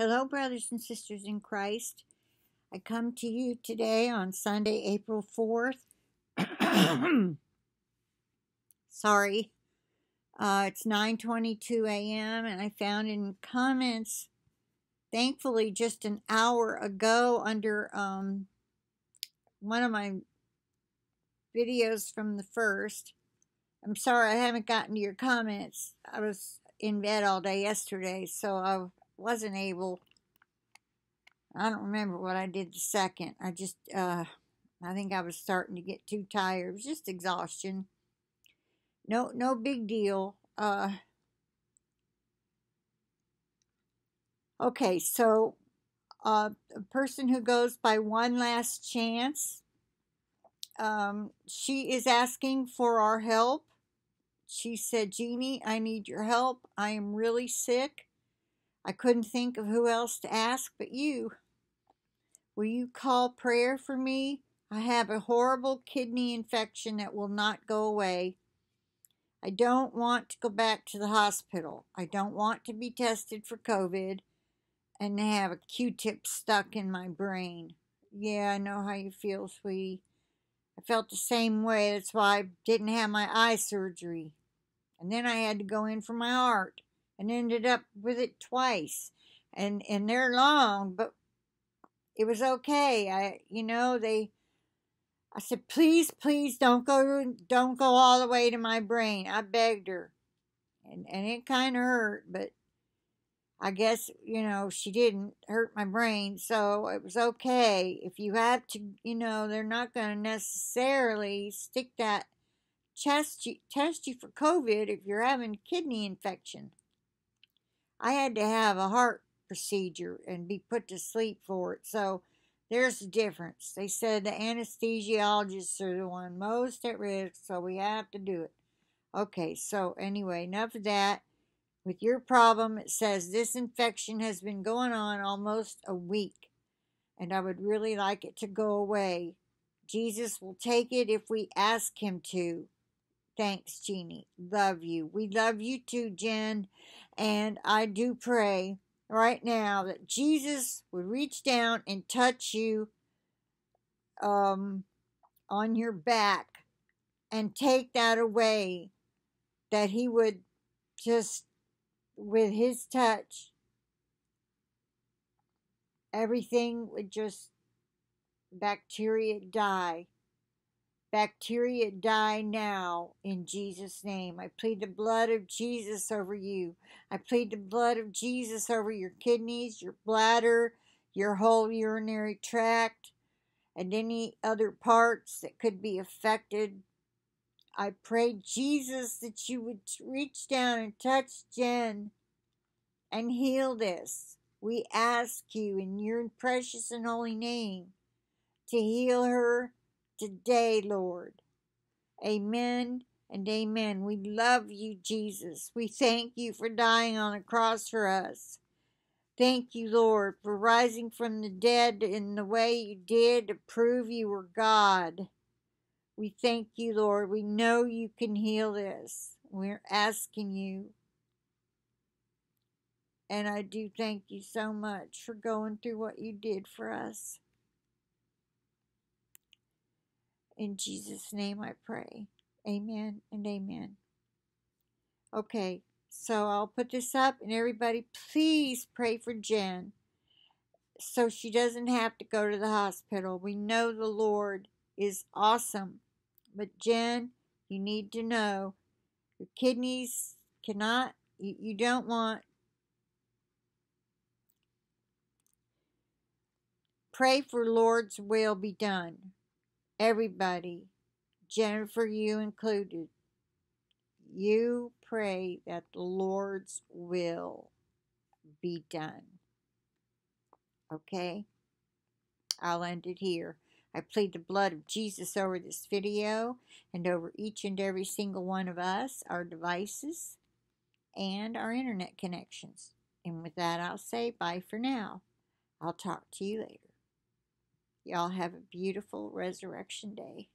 Hello, brothers and sisters in Christ. I come to you today on Sunday, April 4th. Sorry. Uh, it's 9:22 a.m. and I found in comments thankfully just an hour ago under um, one of my videos from the first. I'm sorry I haven't gotten to your comments. I was in bed all day yesterday, so I wasn't able. I don't remember what I did the second. I just, uh, I think I was starting to get too tired. It was just exhaustion. No, no big deal. Uh, okay, so uh, a person who goes by one last chance. Um, she is asking for our help. She said, Jeannie, I need your help. I am really sick. I couldn't think of who else to ask but you. Will you call prayer for me? I have a horrible kidney infection that will not go away. I don't want to go back to the hospital. I don't want to be tested for COVID and have a Q-tip stuck in my brain. Yeah, I know how you feel, sweetie. I felt the same way. That's why I didn't have my eye surgery. And then I had to go in for my heart and ended up with it twice. And and they're long, but it was okay. I you know, they I said, "Please, please don't go don't go all the way to my brain." I begged her. And and it kind of hurt, but I guess, you know, she didn't hurt my brain, so it was okay. If you have to, you know, they're not going to necessarily stick that you, test you for COVID if you're having kidney infection. I had to have a heart procedure and be put to sleep for it. So there's a difference. They said the anesthesiologists are the one most at risk, so we have to do it. Okay, so anyway, enough of that. With your problem, it says this infection has been going on almost a week, and I would really like it to go away. Jesus will take it if we ask him to. Thanks, Jeannie. Love you. We love you too, Jen. And I do pray right now that Jesus would reach down and touch you um, on your back and take that away. That he would just, with his touch, everything would just, bacteria die. Bacteria die now in Jesus' name. I plead the blood of Jesus over you. I plead the blood of Jesus over your kidneys, your bladder, your whole urinary tract, and any other parts that could be affected. I pray, Jesus, that you would reach down and touch Jen and heal this. We ask you in your precious and holy name to heal her today, Lord. Amen and amen. We love you, Jesus. We thank you for dying on the cross for us. Thank you, Lord, for rising from the dead in the way you did to prove you were God. We thank you, Lord. We know you can heal this. We're asking you. And I do thank you so much for going through what you did for us. In Jesus' name I pray. Amen and amen. Okay, so I'll put this up and everybody please pray for Jen so she doesn't have to go to the hospital. We know the Lord is awesome. But Jen, you need to know your kidneys cannot, you, don't want pray for Lord's will be done everybody, Jennifer, you included, you pray that the Lord's will be done. Okay? I'll end it here. I plead the blood of Jesus over this video and over each and every single one of us, our devices, and our internet connections. And with that, I'll say bye for now. I'll talk to you later. Y'all have a beautiful resurrection day.